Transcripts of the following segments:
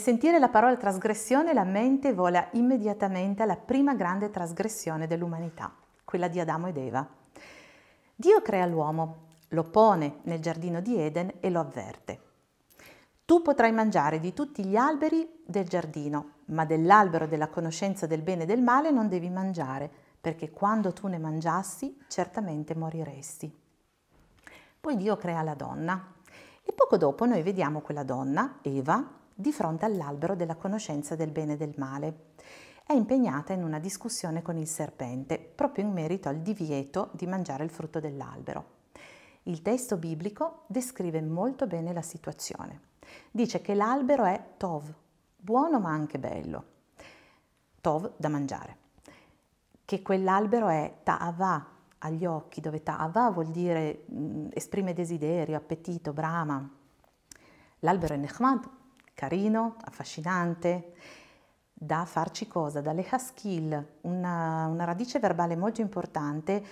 sentire la parola trasgressione la mente vola immediatamente alla prima grande trasgressione dell'umanità, quella di Adamo ed Eva. Dio crea l'uomo, lo pone nel giardino di Eden e lo avverte. Tu potrai mangiare di tutti gli alberi del giardino, ma dell'albero della conoscenza del bene e del male non devi mangiare, perché quando tu ne mangiassi certamente moriresti. Poi Dio crea la donna e poco dopo noi vediamo quella donna, Eva, di fronte all'albero della conoscenza del bene e del male. È impegnata in una discussione con il serpente proprio in merito al divieto di mangiare il frutto dell'albero. Il testo biblico descrive molto bene la situazione. Dice che l'albero è tov, buono ma anche bello. Tov da mangiare. Che quell'albero è ta'ava agli occhi, dove ta'ava vuol dire mh, esprime desiderio, appetito, brama. L'albero è nechmad, carino, affascinante, da farci cosa? Da lehaskil, una, una radice verbale molto importante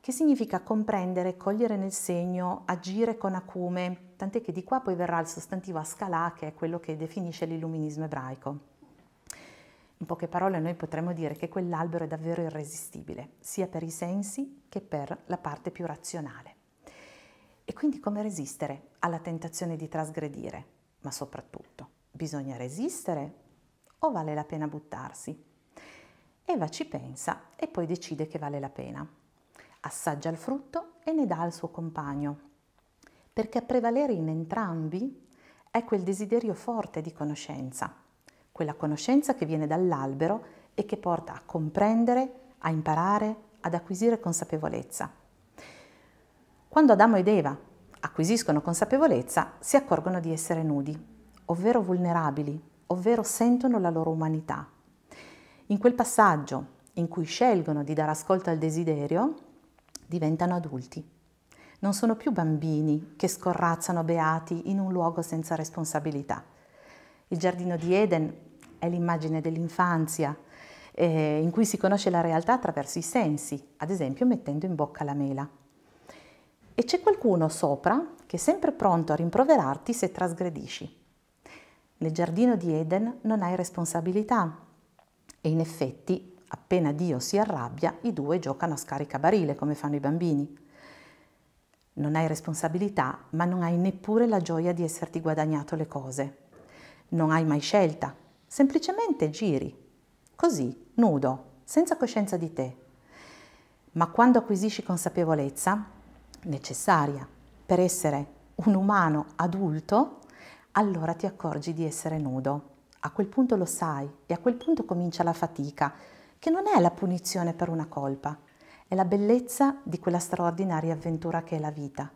che significa comprendere, cogliere nel segno, agire con acume, tant'è che di qua poi verrà il sostantivo ascalà, che è quello che definisce l'illuminismo ebraico. In poche parole noi potremmo dire che quell'albero è davvero irresistibile, sia per i sensi che per la parte più razionale. E quindi come resistere alla tentazione di trasgredire? Ma soprattutto, bisogna resistere o vale la pena buttarsi? Eva ci pensa e poi decide che vale la pena assaggia il frutto e ne dà al suo compagno, perché a prevalere in entrambi è quel desiderio forte di conoscenza, quella conoscenza che viene dall'albero e che porta a comprendere, a imparare, ad acquisire consapevolezza. Quando Adamo ed Eva acquisiscono consapevolezza, si accorgono di essere nudi, ovvero vulnerabili, ovvero sentono la loro umanità. In quel passaggio in cui scelgono di dare ascolto al desiderio, diventano adulti. Non sono più bambini che scorrazzano beati in un luogo senza responsabilità. Il giardino di Eden è l'immagine dell'infanzia eh, in cui si conosce la realtà attraverso i sensi, ad esempio mettendo in bocca la mela. E c'è qualcuno sopra che è sempre pronto a rimproverarti se trasgredisci. Nel giardino di Eden non hai responsabilità e in effetti appena Dio si arrabbia, i due giocano a scaricabarile come fanno i bambini. Non hai responsabilità, ma non hai neppure la gioia di esserti guadagnato le cose. Non hai mai scelta, semplicemente giri, così, nudo, senza coscienza di te. Ma quando acquisisci consapevolezza, necessaria per essere un umano adulto, allora ti accorgi di essere nudo. A quel punto lo sai e a quel punto comincia la fatica, che non è la punizione per una colpa, è la bellezza di quella straordinaria avventura che è la vita.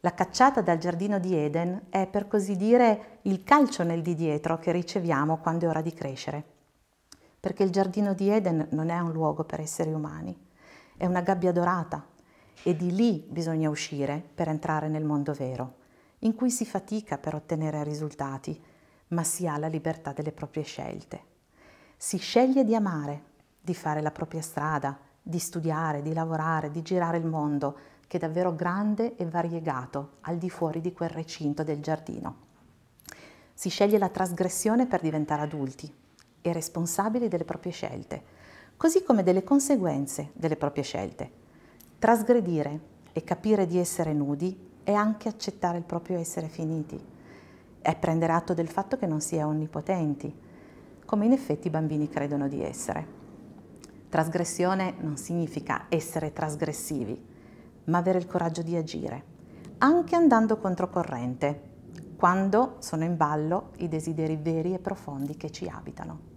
La cacciata dal giardino di Eden è per così dire il calcio nel di dietro che riceviamo quando è ora di crescere. Perché il giardino di Eden non è un luogo per esseri umani, è una gabbia dorata e di lì bisogna uscire per entrare nel mondo vero, in cui si fatica per ottenere risultati, ma si ha la libertà delle proprie scelte si sceglie di amare, di fare la propria strada, di studiare, di lavorare, di girare il mondo, che è davvero grande e variegato al di fuori di quel recinto del giardino. Si sceglie la trasgressione per diventare adulti e responsabili delle proprie scelte, così come delle conseguenze delle proprie scelte. Trasgredire e capire di essere nudi è anche accettare il proprio essere finiti, è prendere atto del fatto che non si è onnipotenti, come in effetti i bambini credono di essere. Trasgressione non significa essere trasgressivi, ma avere il coraggio di agire, anche andando controcorrente, quando sono in ballo i desideri veri e profondi che ci abitano.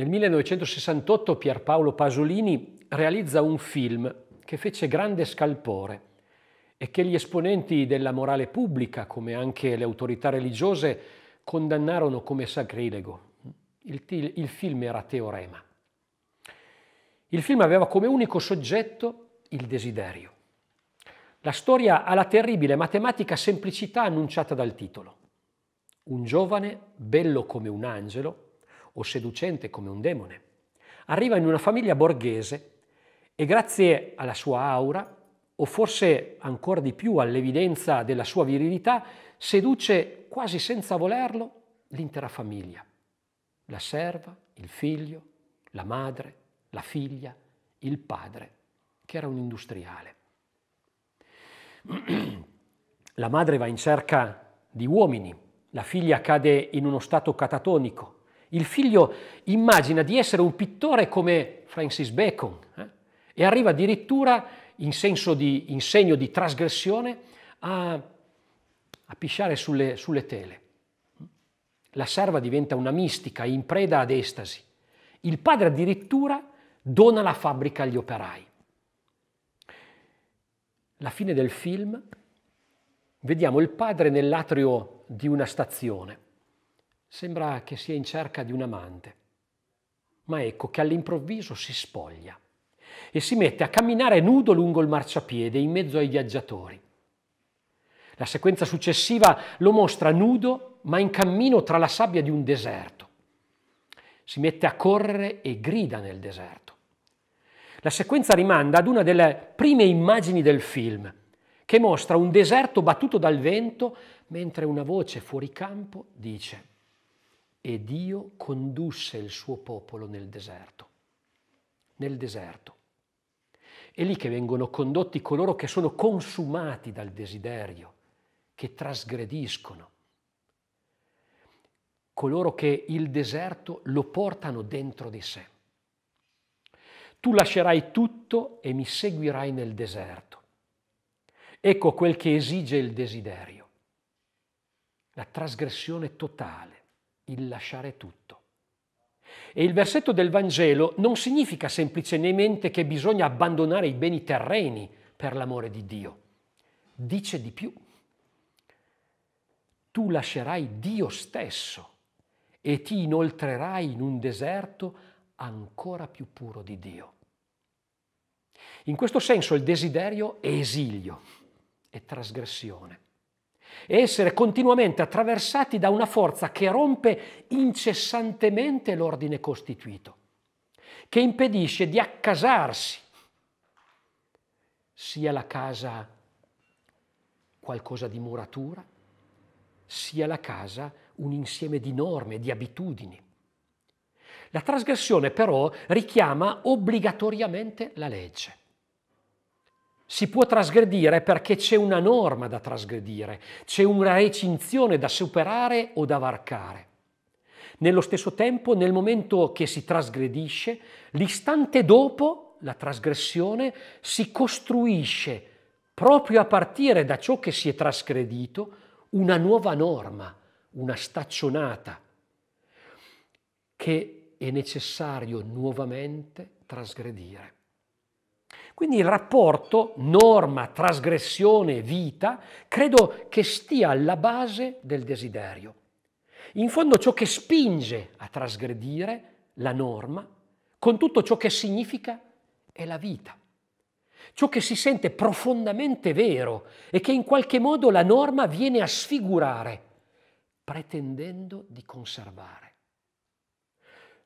Nel 1968 Pierpaolo Pasolini realizza un film che fece grande scalpore e che gli esponenti della morale pubblica, come anche le autorità religiose, condannarono come sacrilego. Il, il film era Teorema. Il film aveva come unico soggetto il desiderio. La storia ha la terribile matematica semplicità annunciata dal titolo. Un giovane, bello come un angelo, o seducente come un demone, arriva in una famiglia borghese e grazie alla sua aura o forse ancora di più all'evidenza della sua virilità, seduce quasi senza volerlo l'intera famiglia. La serva, il figlio, la madre, la figlia, il padre, che era un industriale. La madre va in cerca di uomini, la figlia cade in uno stato catatonico, il figlio immagina di essere un pittore come Francis Bacon eh? e arriva addirittura in, di, in segno di trasgressione a, a pisciare sulle, sulle tele. La serva diventa una mistica, in preda ad estasi. Il padre addirittura dona la fabbrica agli operai. La fine del film, vediamo il padre nell'atrio di una stazione. Sembra che sia in cerca di un amante. Ma ecco che all'improvviso si spoglia e si mette a camminare nudo lungo il marciapiede in mezzo ai viaggiatori. La sequenza successiva lo mostra nudo ma in cammino tra la sabbia di un deserto. Si mette a correre e grida nel deserto. La sequenza rimanda ad una delle prime immagini del film, che mostra un deserto battuto dal vento mentre una voce fuori campo dice e Dio condusse il suo popolo nel deserto. Nel deserto. È lì che vengono condotti coloro che sono consumati dal desiderio, che trasgrediscono, coloro che il deserto lo portano dentro di sé. Tu lascerai tutto e mi seguirai nel deserto. Ecco quel che esige il desiderio, la trasgressione totale, il lasciare tutto. E il versetto del Vangelo non significa semplicemente che bisogna abbandonare i beni terreni per l'amore di Dio. Dice di più. Tu lascerai Dio stesso e ti inoltrerai in un deserto ancora più puro di Dio. In questo senso il desiderio è esilio, è trasgressione e essere continuamente attraversati da una forza che rompe incessantemente l'ordine costituito, che impedisce di accasarsi, sia la casa qualcosa di muratura, sia la casa un insieme di norme, di abitudini. La trasgressione però richiama obbligatoriamente la legge si può trasgredire perché c'è una norma da trasgredire, c'è una recinzione da superare o da varcare. Nello stesso tempo, nel momento che si trasgredisce, l'istante dopo la trasgressione si costruisce, proprio a partire da ciò che si è trasgredito, una nuova norma, una staccionata, che è necessario nuovamente trasgredire. Quindi il rapporto norma, trasgressione, vita, credo che stia alla base del desiderio. In fondo ciò che spinge a trasgredire la norma, con tutto ciò che significa, è la vita. Ciò che si sente profondamente vero e che in qualche modo la norma viene a sfigurare, pretendendo di conservare.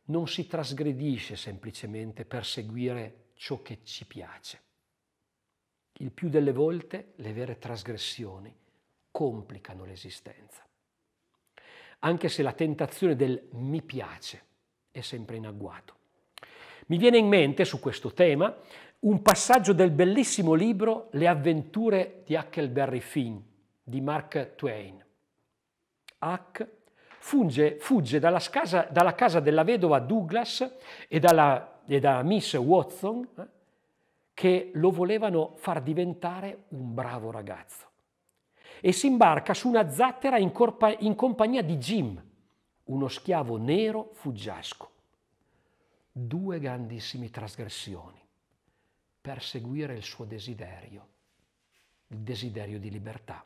Non si trasgredisce semplicemente per seguire ciò che ci piace. Il più delle volte le vere trasgressioni complicano l'esistenza. Anche se la tentazione del mi piace è sempre in agguato. Mi viene in mente su questo tema un passaggio del bellissimo libro Le avventure di Huckleberry Finn di Mark Twain. Huck fugge, fugge dalla, casa, dalla casa della vedova Douglas e dalla e da Miss Watson eh, che lo volevano far diventare un bravo ragazzo. E si imbarca su una zattera in, corpa, in compagnia di Jim, uno schiavo nero fuggiasco. due grandissime trasgressioni per seguire il suo desiderio, il desiderio di libertà.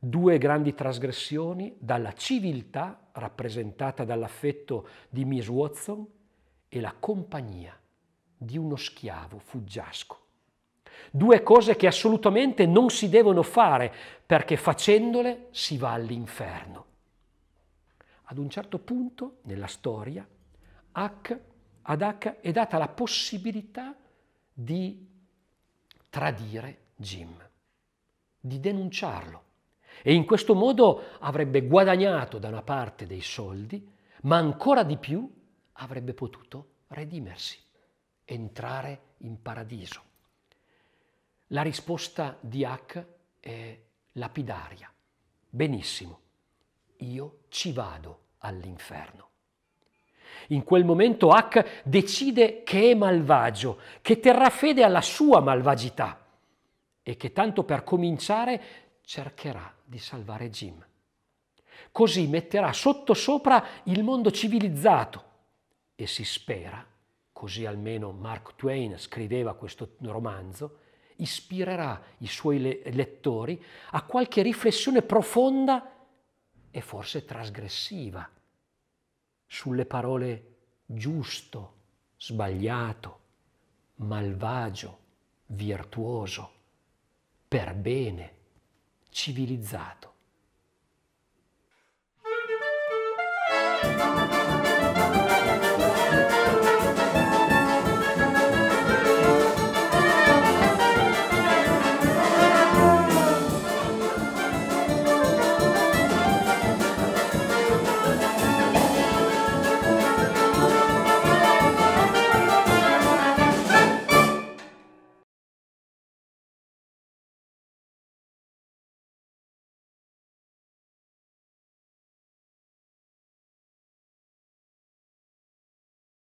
Due grandi trasgressioni dalla civiltà rappresentata dall'affetto di Miss Watson e la compagnia di uno schiavo fuggiasco. Due cose che assolutamente non si devono fare perché facendole si va all'inferno. Ad un certo punto nella storia H, ad H è data la possibilità di tradire Jim, di denunciarlo. E in questo modo avrebbe guadagnato da una parte dei soldi, ma ancora di più avrebbe potuto redimersi, entrare in paradiso. La risposta di H è lapidaria. Benissimo, io ci vado all'inferno. In quel momento H decide che è malvagio, che terrà fede alla sua malvagità e che tanto per cominciare cercherà di salvare Jim. Così metterà sottosopra il mondo civilizzato e si spera, così almeno Mark Twain scriveva questo romanzo, ispirerà i suoi lettori a qualche riflessione profonda e forse trasgressiva sulle parole giusto, sbagliato, malvagio, virtuoso, per bene, civilizzato.